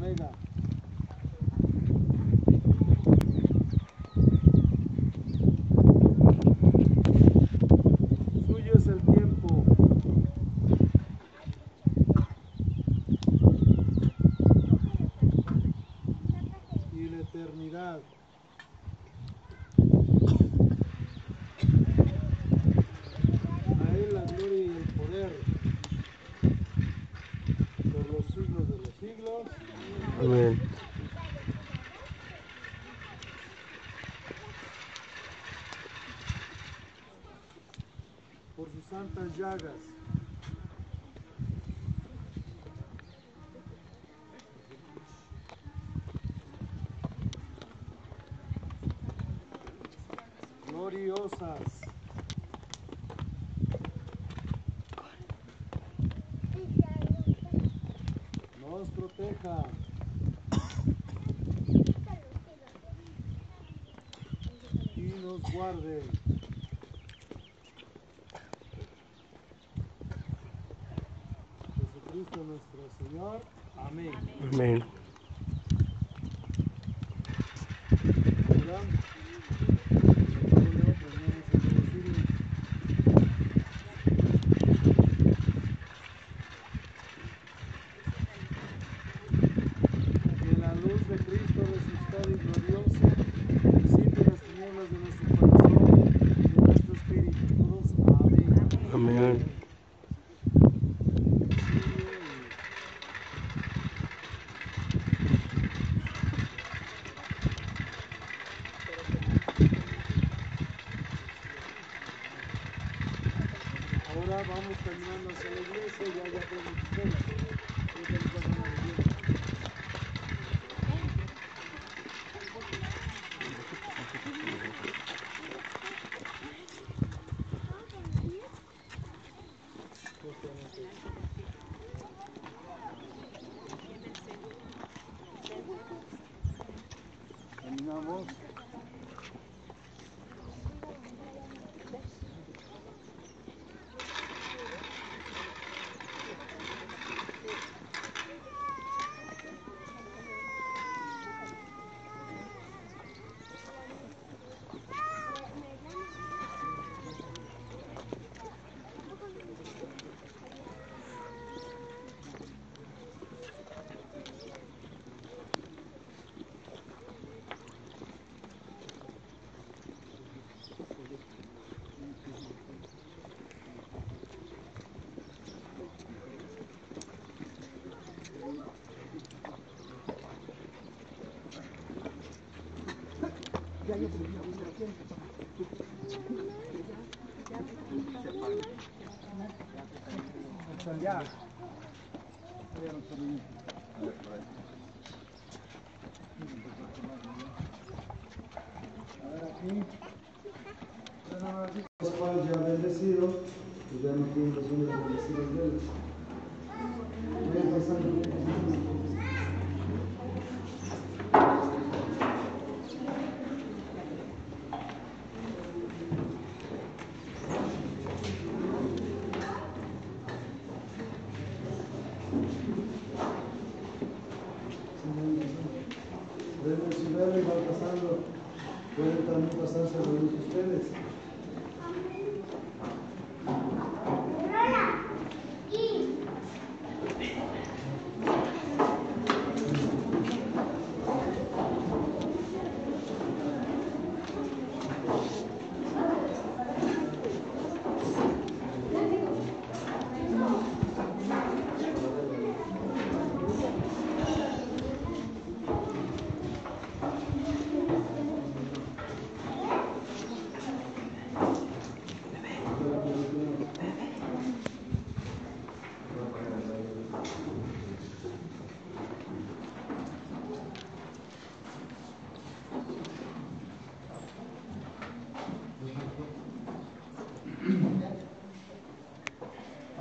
Mega. Por sus santas llagas. Gloriosas. Nos proteja. Y nos guarde. Jesucristo nuestro Señor. Amén. Amén. Ahora, primero prendemos el domicilio. Que la luz de Cristo resucitado y glorioso disipe las tinieblas de nuestro corazón y de nuestro espíritu. Todos, amén. Amén. Ahora vamos caminando hacia la iglesia, ya ya podemos. Caminamos. Ya. Los cuales ya ya no tienen los nombres bendecidos de ellos. Si ven y pasando, pueden también pasarse a de ustedes.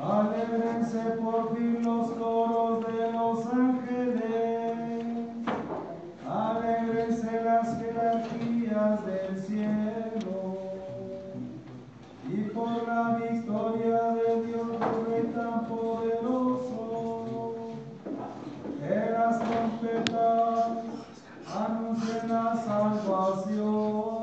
Alégrense por fin los coros de los ángeles, alégrense las jerarquías del cielo, y por la victoria de Dios Rey tan poderoso, que las trompetas anuncien la salvación.